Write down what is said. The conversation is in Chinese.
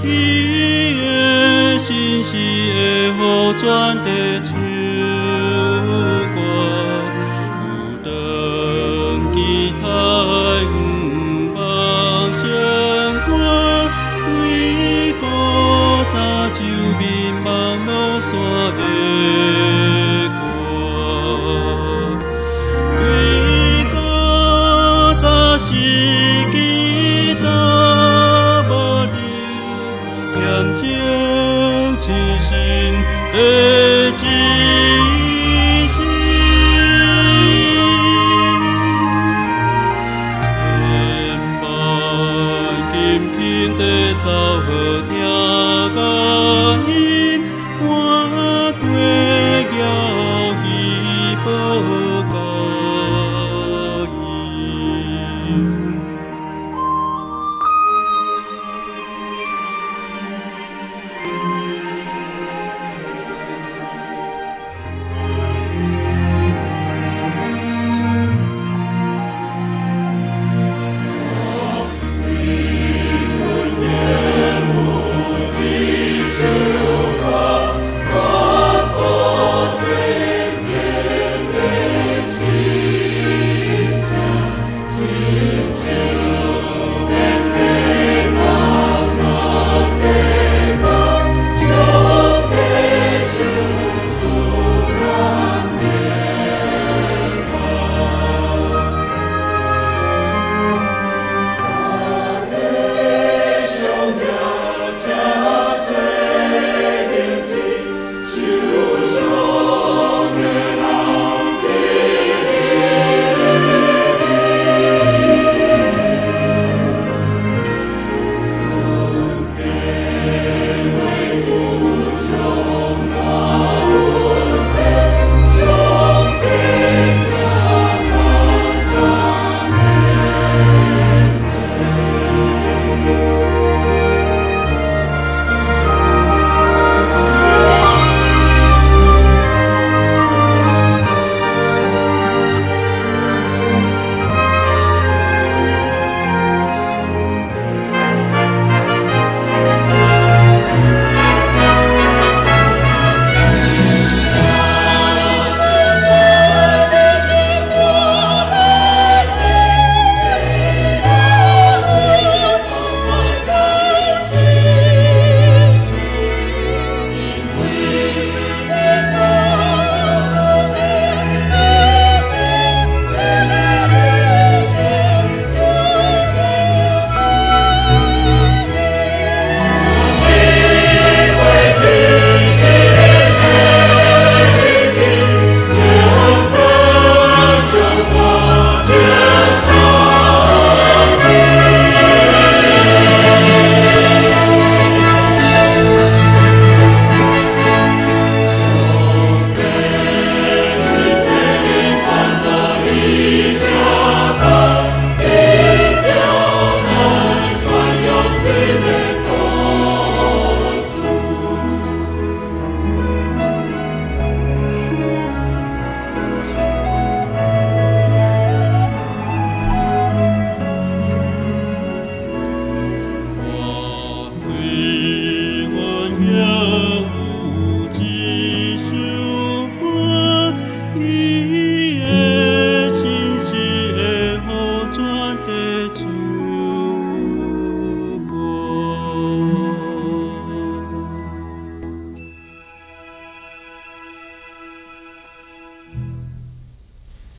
今夜星是会好转的秋果有灯给太阳照亮我对过早就面茫无所